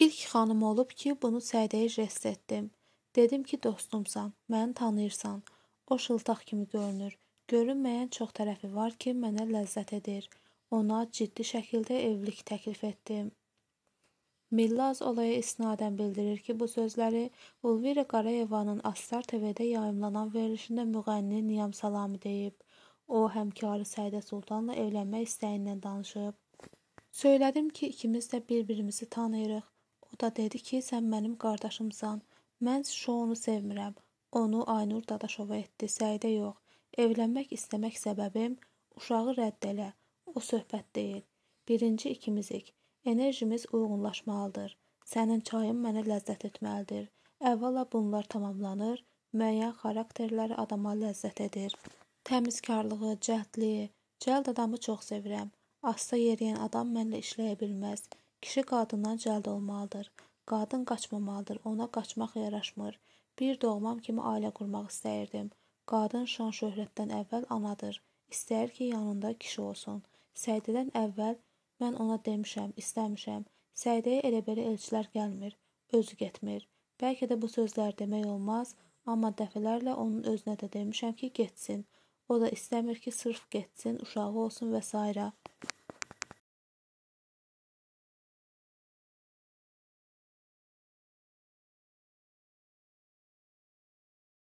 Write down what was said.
İlk xanım olub ki, bunu Səidəyə jest etdim. Dedim ki, dostumsan, məni tanıyırsan. O şıltaq kimi görünür. Görünməyən çox tərəfi var ki, mənə ləzzət edir. Ona ciddi şəkildə evlilik təklif etdim. Millaz olaya isnadən bildirir ki, bu sözləri Ulvira Qarayevanın Astar TV-də yayımlanan verilişində müğənni Niyam Salami deyib. O, həmkarı Səidə Sultanla evlənmək istəyindən danışıb. Söylədim ki, ikimiz də bir-birimizi tanıyırıq. Da dedi ki, sən mənim qardaşımsan. Mən şounu sevmirəm. Onu Aynur Dadaşova etdi, Səidə yox. Evlənmək istəmək səbəbim uşağı rədd elə. O söhbət deyil. Birinci ikimizik. Enerjimiz uyğunlaşmalıdır. Sənin çayın mənə ləzzət etməlidir. Əvvəla bunlar tamamlanır, müəyyən xarakterləri adama ləzzət edir. Təmizkarlığı, cəhdliyi, cəld adamı çox sevirəm. Asta yeriyən adam mənlə işləyə bilməz. Kişi qadından cəld olmalıdır. Qadın qaçmamalıdır, ona qaçmaq yaraşmır. Bir doğmam kimi ailə qurmaq istəyirdim. Qadın şan şöhrətdən əvvəl anadır. İstəyir ki, yanında kişi olsun. Səydədən əvvəl Mən ona demişəm, istəmişəm. Səidəyə elə belə elçilər gəlmir, özü getmir. Bəlkə də bu sözlər demək olmaz, amma dəfələrlə onun özünə də demişəm ki, getsin. O da istəmir ki, sırf getsin, uşağı olsun və s.